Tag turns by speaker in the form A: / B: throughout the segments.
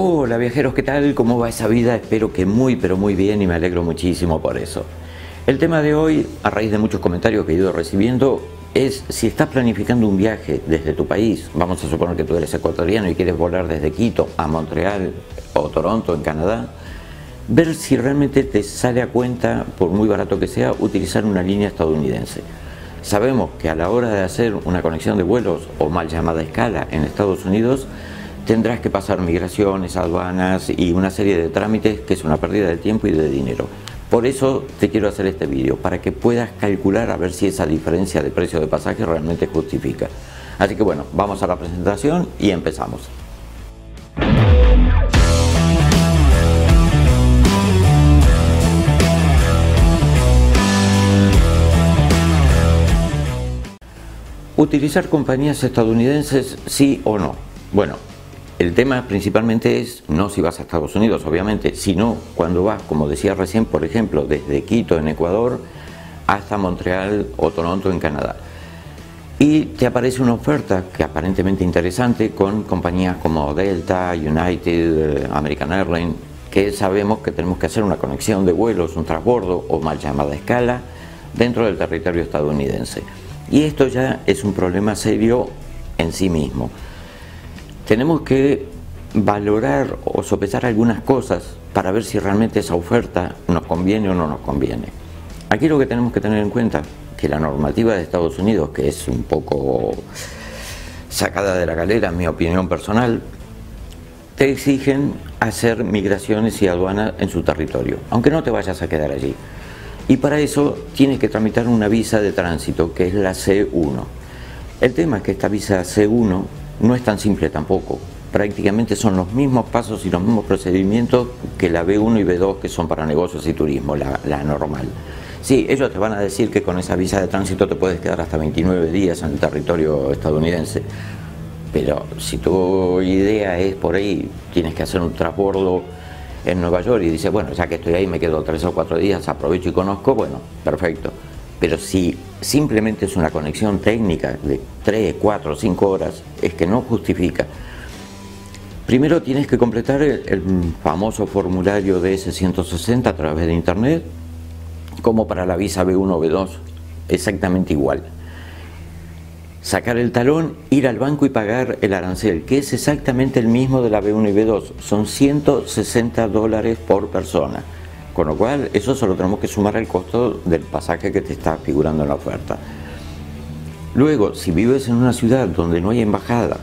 A: Hola viajeros, ¿qué tal? ¿Cómo va esa vida? Espero que muy pero muy bien y me alegro muchísimo por eso. El tema de hoy, a raíz de muchos comentarios que he ido recibiendo, es si estás planificando un viaje desde tu país, vamos a suponer que tú eres ecuatoriano y quieres volar desde Quito a Montreal o Toronto en Canadá, ver si realmente te sale a cuenta, por muy barato que sea, utilizar una línea estadounidense. Sabemos que a la hora de hacer una conexión de vuelos o mal llamada escala en Estados Unidos, tendrás que pasar migraciones, aduanas y una serie de trámites que es una pérdida de tiempo y de dinero. Por eso te quiero hacer este vídeo, para que puedas calcular a ver si esa diferencia de precio de pasaje realmente justifica. Así que bueno, vamos a la presentación y empezamos. Utilizar compañías estadounidenses sí o no. Bueno, el tema principalmente es no si vas a Estados Unidos, obviamente, sino cuando vas, como decía recién, por ejemplo, desde Quito en Ecuador hasta Montreal o Toronto en Canadá. Y te aparece una oferta que aparentemente interesante con compañías como Delta, United, eh, American Airlines, que sabemos que tenemos que hacer una conexión de vuelos, un transbordo o mal llamada escala dentro del territorio estadounidense. Y esto ya es un problema serio en sí mismo tenemos que valorar o sopesar algunas cosas para ver si realmente esa oferta nos conviene o no nos conviene. Aquí lo que tenemos que tener en cuenta que la normativa de Estados Unidos, que es un poco sacada de la galera, en mi opinión personal, te exigen hacer migraciones y aduanas en su territorio, aunque no te vayas a quedar allí. Y para eso tienes que tramitar una visa de tránsito, que es la C1. El tema es que esta visa C1 no es tan simple tampoco. Prácticamente son los mismos pasos y los mismos procedimientos que la B1 y B2 que son para negocios y turismo, la, normal. Sí, ellos te van a decir que con esa visa de tránsito te puedes quedar hasta 29 días en el territorio estadounidense. Pero si tu idea es por ahí, tienes que hacer un transbordo en Nueva York y dices, bueno, ya que estoy ahí me quedo tres o cuatro días, aprovecho y conozco, bueno, perfecto. Pero si simplemente es una conexión técnica de 3, 4, 5 horas, es que no justifica. Primero tienes que completar el, famoso formulario de S160 a través de internet, como para la visa B1 o B2, exactamente igual. Sacar el talón, ir al banco y pagar el arancel, que es exactamente el mismo de la B1 y B2, son 160 dólares por persona. Con lo cual, eso solo tenemos que sumar el costo del pasaje que te está figurando en la oferta. Luego, si vives en una ciudad donde no hay embajada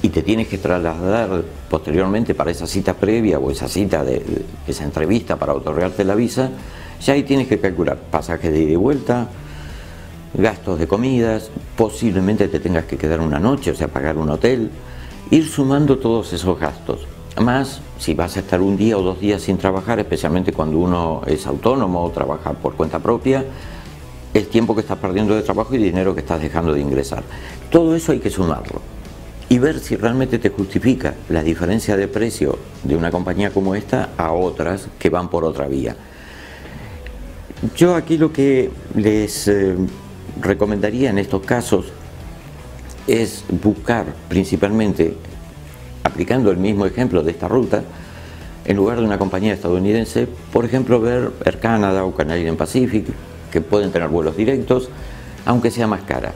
A: y te tienes que trasladar posteriormente para esa cita previa o esa cita de, esa entrevista para otorgarte la visa, ya ahí tienes que calcular pasajes de ida y vuelta, gastos de comidas, posiblemente te tengas que quedar una noche, o sea, pagar un hotel, ir sumando todos esos gastos. Más si vas a estar un día o dos días sin trabajar, especialmente cuando uno es autónomo o trabaja por cuenta propia, es tiempo que estás perdiendo de trabajo y dinero que estás dejando de ingresar. Todo eso hay que sumarlo y ver si realmente te justifica la diferencia de precio de una compañía como esta a otras que van por otra vía. Yo aquí lo que les eh, recomendaría en estos casos es buscar principalmente aplicando el mismo ejemplo de esta ruta, en lugar de una compañía estadounidense, por ejemplo, ver Air Canada o Canadian Pacific, que pueden tener vuelos directos, aunque sea más cara.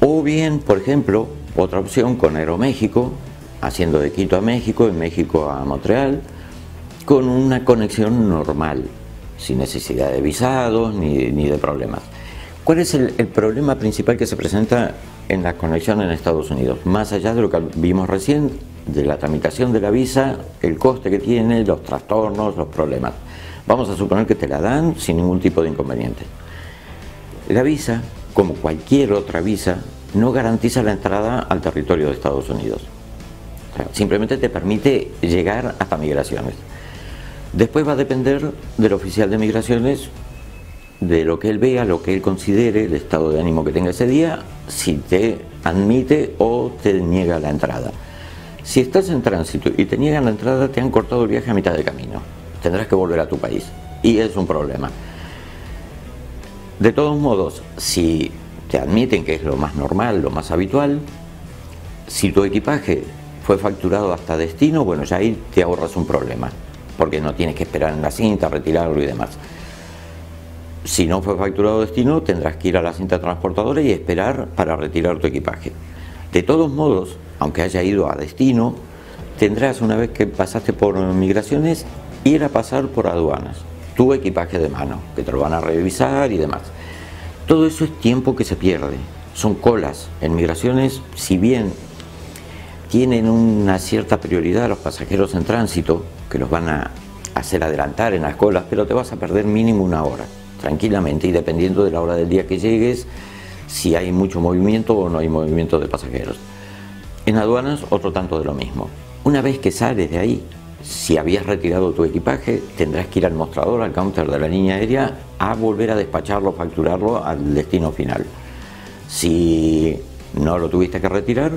A: O bien, por ejemplo, otra opción con Aeroméxico, haciendo de Quito a México, de México a Montreal, con una conexión normal, sin necesidad de visados ni, de problemas. ¿Cuál es el problema principal que se presenta en la conexión en Estados Unidos, más allá de lo que vimos recién, de la tramitación de la visa, el coste que tiene, los trastornos, los problemas. Vamos a suponer que te la dan sin ningún tipo de inconveniente. La visa, como cualquier otra visa, no garantiza la entrada al territorio de Estados Unidos. simplemente te permite llegar hasta migraciones. Después va a depender del oficial de migraciones de lo que él vea, lo que él considere, el estado de ánimo que tenga ese día, si te admite o te niega la entrada. Si estás en tránsito y te niegan la entrada, te han cortado el viaje a mitad de camino. Tendrás que volver a tu país. Y es un problema. De todos modos, si te admiten que es lo más normal, lo más habitual, si tu equipaje fue facturado hasta destino, bueno, ya ahí te ahorras un problema, porque no tienes que esperar en la cinta, retirarlo y demás. Si no fue facturado destino, tendrás que ir a la cinta transportadora y esperar para retirar tu equipaje. De todos modos, aunque haya ido a destino, tendrás una vez que pasaste por migraciones, ir a pasar por aduanas, tu equipaje de mano, que te lo van a revisar y demás. Todo eso es tiempo que se pierde, son colas. En migraciones, si bien tienen una cierta prioridad los pasajeros en tránsito, que los van a hacer adelantar en las colas, pero te vas a perder mínimo una hora tranquilamente y dependiendo de la hora del día que llegues, si hay mucho movimiento o no hay movimiento de pasajeros. En aduanas, otro tanto de lo mismo. Una vez que sales de ahí, si habías retirado tu equipaje, tendrás que ir al mostrador, al counter de la línea aérea, a volver a despacharlo, facturarlo al destino final. Si no lo tuviste que retirar,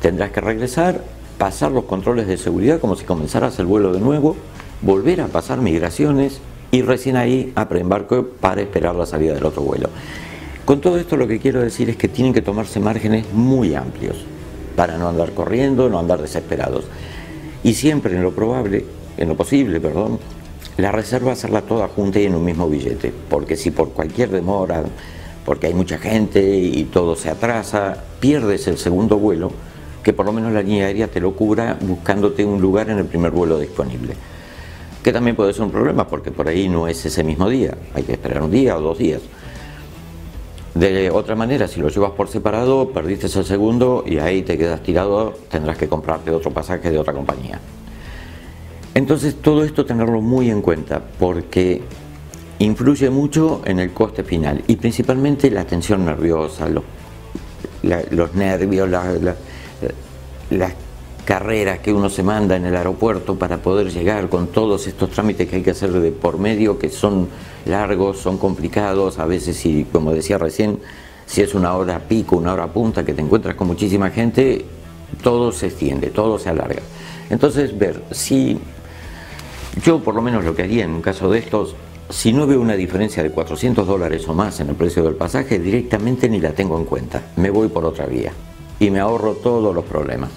A: tendrás que regresar, pasar los controles de seguridad como si comenzaras el vuelo de nuevo, volver a pasar migraciones, y recién ahí a preembarco para esperar la salida del otro vuelo. Con todo esto lo que quiero decir es que tienen que tomarse márgenes muy amplios para no andar corriendo, no andar desesperados. Y siempre en lo probable, en lo posible, perdón, la reserva hacerla toda junta y en un mismo billete, porque si por cualquier demora, porque hay mucha gente y todo se atrasa, pierdes el segundo vuelo, que por lo menos la línea aérea te lo cubra buscándote un lugar en el primer vuelo disponible que también puede ser un problema porque por ahí no es ese mismo día, hay que esperar un día o dos días. De otra manera, si lo llevas por separado, perdiste el segundo y ahí te quedas tirado, tendrás que comprarte otro pasaje de otra compañía. Entonces todo esto tenerlo muy en cuenta porque influye mucho en el coste final y principalmente la tensión nerviosa, los, los nervios, las carreras que uno se manda en el aeropuerto para poder llegar con todos estos trámites que hay que hacer de por medio, que son largos, son complicados, a veces, y como decía recién, si es una hora pico, una hora punta, que te encuentras con muchísima gente, todo se extiende, todo se alarga. Entonces, ver si yo por lo menos lo que haría en un caso de estos, si no veo una diferencia de 400 dólares o más en el precio del pasaje, directamente ni la tengo en cuenta, me voy por otra vía y me ahorro todos los problemas.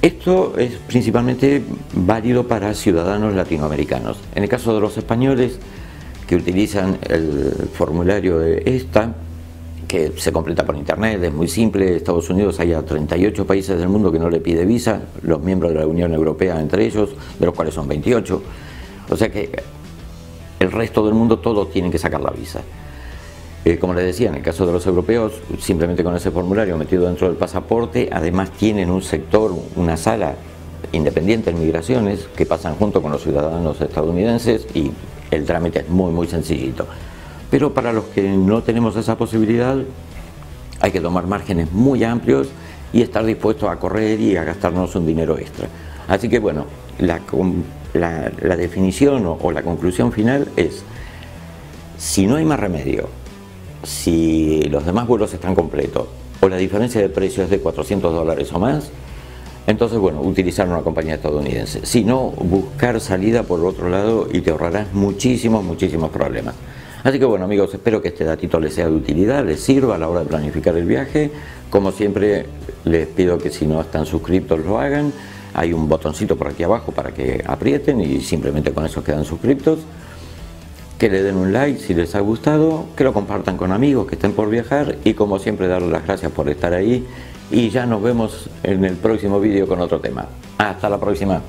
A: Esto es principalmente válido para ciudadanos latinoamericanos. En el caso de los españoles que utilizan el formulario de ESTA, que se completa por internet, es muy simple, Estados Unidos hay a 38 países del mundo que no le pide visa, los miembros de la Unión Europea entre ellos, de los cuales son 28, o sea que el resto del mundo todos tienen que sacar la visa. Eh, como les decía, en el caso de los europeos, simplemente con ese formulario metido dentro del pasaporte, además tienen un sector, una sala independiente en migraciones que pasan junto con los ciudadanos estadounidenses y el trámite es muy, muy sencillito. Pero para los que no tenemos esa posibilidad, hay que tomar márgenes muy amplios y estar dispuestos a correr y a gastarnos un dinero extra. Así que bueno, la, la definición o la conclusión final es, si no hay más remedio si los demás vuelos están completos o la diferencia de precio es de 400 dólares o más, entonces, bueno, utilizar una compañía estadounidense. Si no, buscar salida por otro lado y te ahorrarás muchísimos, muchísimos problemas. Así que bueno amigos, espero que este datito les sea de utilidad, les sirva a la hora de planificar el viaje. Como siempre, les pido que si no están suscriptos lo hagan. Hay un botoncito por aquí abajo para que aprieten y simplemente con eso quedan suscriptos que le den un like si les ha gustado, que lo compartan con amigos que estén por viajar y como siempre darles las gracias por estar ahí y ya nos vemos en el próximo vídeo con otro tema. Hasta la próxima.